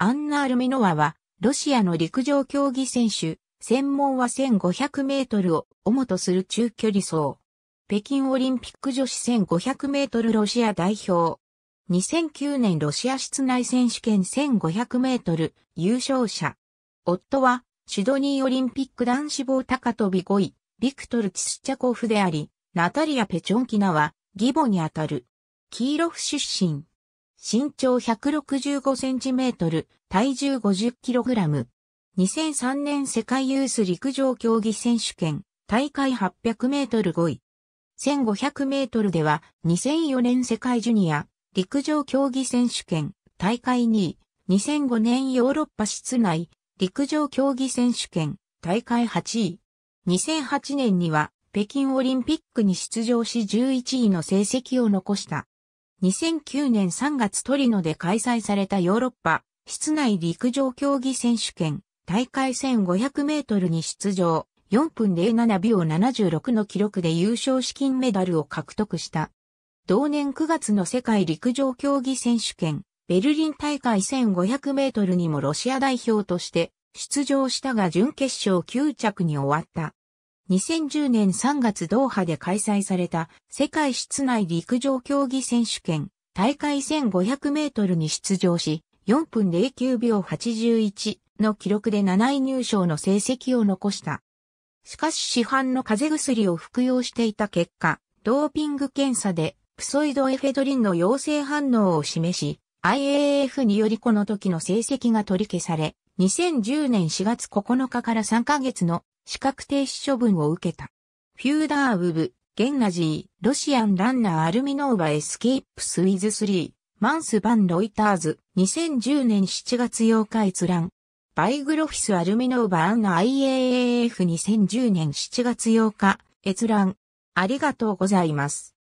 アンナ・アルミノワは、ロシアの陸上競技選手、専門は1500メートルを主とする中距離走。北京オリンピック女子1500メートルロシア代表。2009年ロシア室内選手権1500メートル優勝者。夫はシドニーオリンピック男子棒高跳び5位、ビクトル・キスチャコフであり、ナタリア・ペチョンキナは義母にあたる。キーロフ出身。身長165センチメートル、体重50キログラム。2003年世界ユース陸上競技選手権、大会800メートル5位。1500メートルでは2004年世界ジュニア陸上競技選手権大会2位。2005年ヨーロッパ室内陸上競技選手権大会8位。2008年には北京オリンピックに出場し11位の成績を残した。2009年3月トリノで開催されたヨーロッパ室内陸上競技選手権大会1500メートルに出場。4分07秒76の記録で優勝資金メダルを獲得した。同年9月の世界陸上競技選手権、ベルリン大会1500メートルにもロシア代表として出場したが準決勝9着に終わった。2010年3月ドーハで開催された世界室内陸上競技選手権大会1500メートルに出場し4分09秒81の記録で7位入賞の成績を残した。しかし市販の風邪薬を服用していた結果、ドーピング検査でプソイドエフェドリンの陽性反応を示し、 IAAF によりこの時の成績が取り消され、2010年4月9日から3ヶ月の資格停止処分を受けた。 Fyodorov、Gennady、Russian runner Alminova escapes with 3、month ban Reuters、2010年7月8日閲覧。バイグロフィスアルミノーバアンナ IAAF2010 年7月8日、閲覧。ありがとうございます。